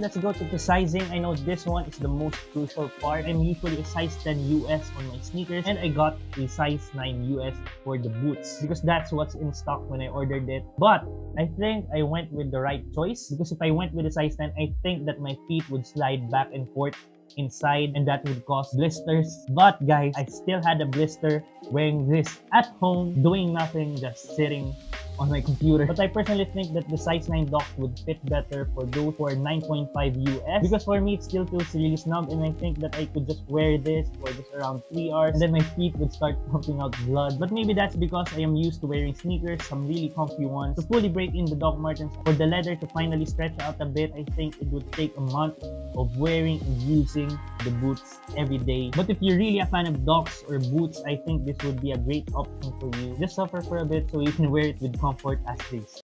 Let's go to the sizing. I know this one is the most crucial part. I'm usually a size 10 US on my sneakers and I got a size 9 US for the boots because that's what's in stock when I ordered it. But I think I went with the right choice because if I went with a size 10, I think that my feet would slide back and forth inside and that would cause blisters. But guys, I still had a blister wearing this at home, doing nothing, just sitting on my computer. But I personally think that the size 9 Doc would fit better for those who are 9.5 US because for me it still feels really snug and I think that I could just wear this for just around 3 hours and then my feet would start pumping out blood. But maybe that's because I am used to wearing sneakers, some really comfy ones. To fully break in the Doc Martens, for the leather to finally stretch out a bit, I think it would take a month of wearing and using the boots every day. But if you're really a fan of Docs or boots, I think this would be a great option for you. Just suffer for a bit so you can wear it with comfort as this.